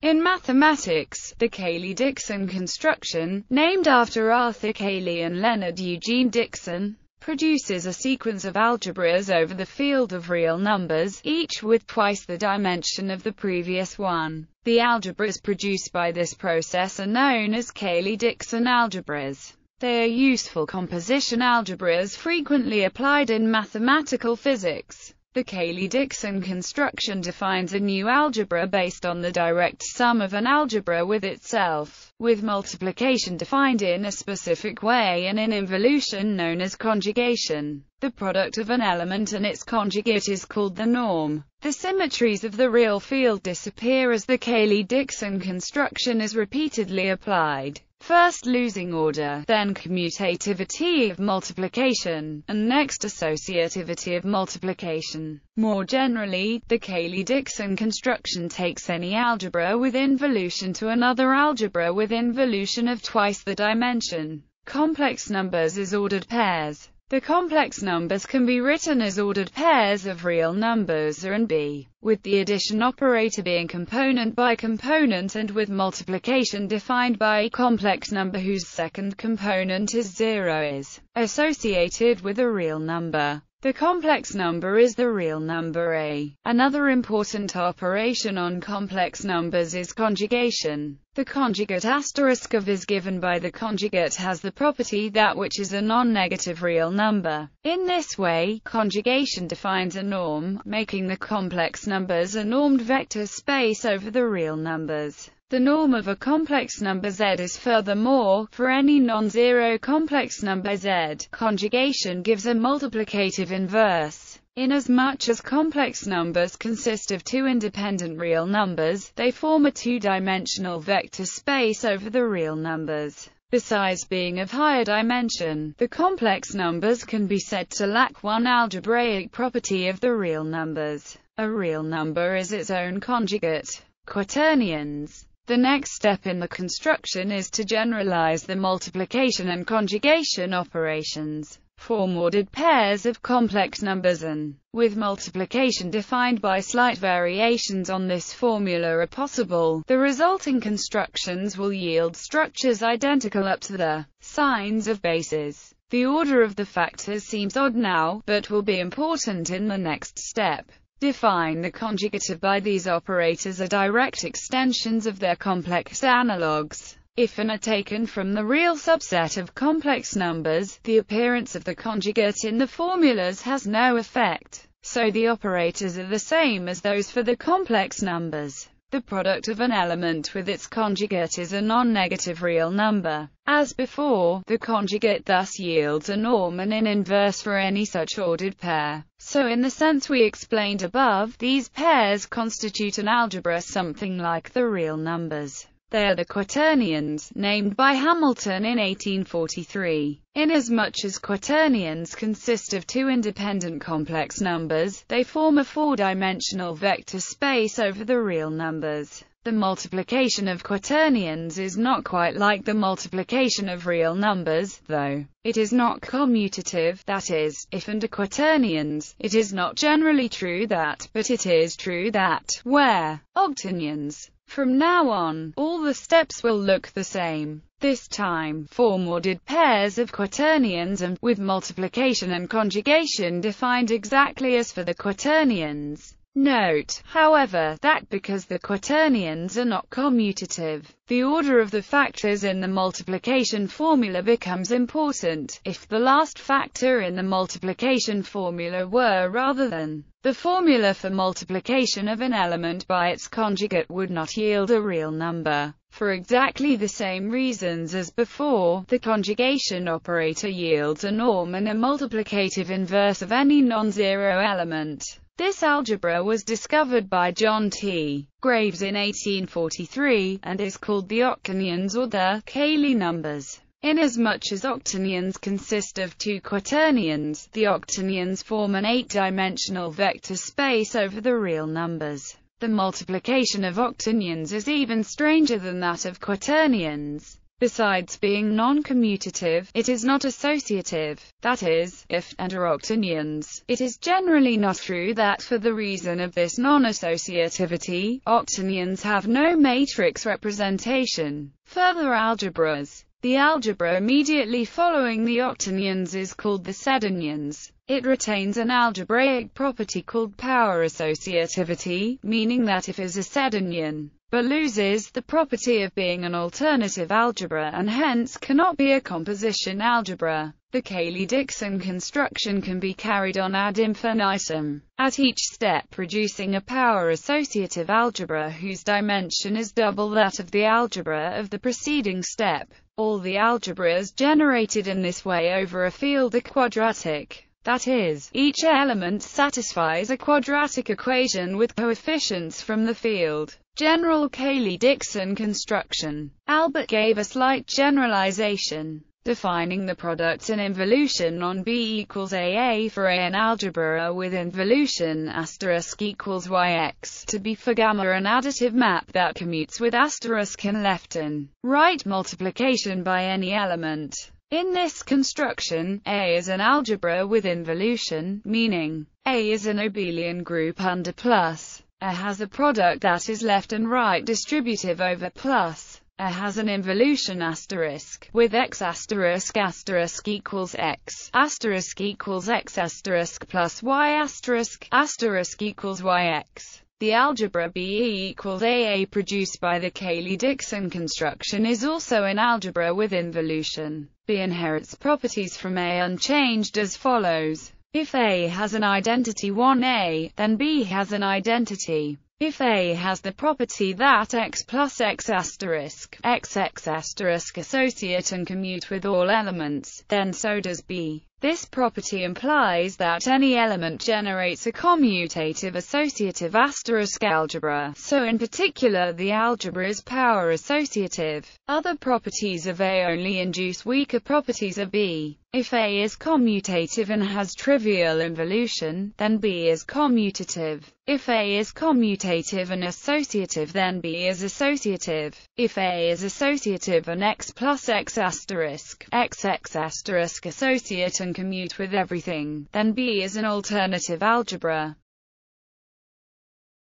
In mathematics, the Cayley-Dickson construction, named after Arthur Cayley and Leonard Eugene Dickson, produces a sequence of algebras over the field of real numbers, each with twice the dimension of the previous one. The algebras produced by this process are known as Cayley-Dickson algebras. They are useful composition algebras frequently applied in mathematical physics. The Cayley-Dickson construction defines a new algebra based on the direct sum of an algebra with itself, with multiplication defined in a specific way and an involution known as conjugation. The product of an element and its conjugate is called the norm. The symmetries of the real field disappear as the Cayley-Dickson construction is repeatedly applied first losing order, then commutativity of multiplication, and next associativity of multiplication. More generally, the Cayley-Dickson construction takes any algebra with involution to another algebra with involution of twice the dimension. Complex numbers as ordered pairs. The complex numbers can be written as ordered pairs of real numbers A and B, with the addition operator being component by component and with multiplication defined by a complex number whose second component is zero is associated with a real number. The complex number is the real number A. Another important operation on complex numbers is conjugation. The conjugate asterisk of is given by the conjugate has the property that which is a non-negative real number. In this way, conjugation defines a norm, making the complex numbers a normed vector space over the real numbers. The norm of a complex number z is furthermore, for any non-zero complex number z, conjugation gives a multiplicative inverse. Inasmuch as complex numbers consist of two independent real numbers, they form a two-dimensional vector space over the real numbers. Besides being of higher dimension, the complex numbers can be said to lack one algebraic property of the real numbers. A real number is its own conjugate. Quaternions the next step in the construction is to generalize the multiplication and conjugation operations. Form ordered pairs of complex numbers and, with multiplication defined by slight variations on this formula are possible, the resulting constructions will yield structures identical up to the signs of bases. The order of the factors seems odd now, but will be important in the next step. Define the conjugative by these operators are direct extensions of their complex analogues. If n are taken from the real subset of complex numbers, the appearance of the conjugate in the formulas has no effect. So the operators are the same as those for the complex numbers. The product of an element with its conjugate is a non-negative real number. As before, the conjugate thus yields a norm and an inverse for any such ordered pair. So in the sense we explained above, these pairs constitute an algebra something like the real numbers. They are the quaternions, named by Hamilton in 1843. Inasmuch as quaternions consist of two independent complex numbers, they form a four-dimensional vector space over the real numbers. The multiplication of quaternions is not quite like the multiplication of real numbers, though. It is not commutative, that is, if and quaternions, it is not generally true that, but it is true that, where, octonions. From now on, all the steps will look the same. This time, form ordered pairs of quaternions and, with multiplication and conjugation defined exactly as for the quaternions. Note, however, that because the quaternions are not commutative, the order of the factors in the multiplication formula becomes important, if the last factor in the multiplication formula were rather than the formula for multiplication of an element by its conjugate would not yield a real number. For exactly the same reasons as before, the conjugation operator yields a norm and a multiplicative inverse of any non-zero element. This algebra was discovered by John T. Graves in 1843, and is called the octonions or the Cayley numbers. Inasmuch as octonions consist of two quaternions, the octonions form an eight-dimensional vector space over the real numbers. The multiplication of octonions is even stranger than that of quaternions. Besides being non-commutative, it is not associative. That is, if and are octonions. It is generally not true that for the reason of this non-associativity, octonions have no matrix representation. Further algebras the algebra immediately following the octonions is called the sedenions. It retains an algebraic property called power associativity, meaning that if is a sedenion, but loses the property of being an alternative algebra and hence cannot be a composition algebra. The Cayley-Dickson construction can be carried on ad infinitum, at each step producing a power associative algebra whose dimension is double that of the algebra of the preceding step. All the algebras generated in this way over a field are quadratic. That is, each element satisfies a quadratic equation with coefficients from the field. General Cayley-Dickson construction. Albert gave a slight generalization, defining the product in involution on B equals AA for A in algebra with involution asterisk equals YX to be for gamma an additive map that commutes with asterisk and left and right multiplication by any element. In this construction, A is an algebra with involution, meaning A is an abelian group under plus. A has a product that is left and right distributive over plus. A has an involution asterisk, with x asterisk asterisk equals x, asterisk equals x asterisk plus y asterisk, asterisk equals yx. The algebra BE equals AA produced by the Cayley-Dickson construction is also an algebra with involution. B inherits properties from A unchanged as follows. If A has an identity 1A, then B has an identity. If A has the property that x plus x asterisk, xx asterisk associate and commute with all elements, then so does B. This property implies that any element generates a commutative associative asterisk algebra, so in particular the algebra is power associative. Other properties of A only induce weaker properties of B. If A is commutative and has trivial involution, then B is commutative. If A is commutative and associative then B is associative. If A is associative and x plus x asterisk, xx asterisk associate and commute with everything, then B is an alternative algebra.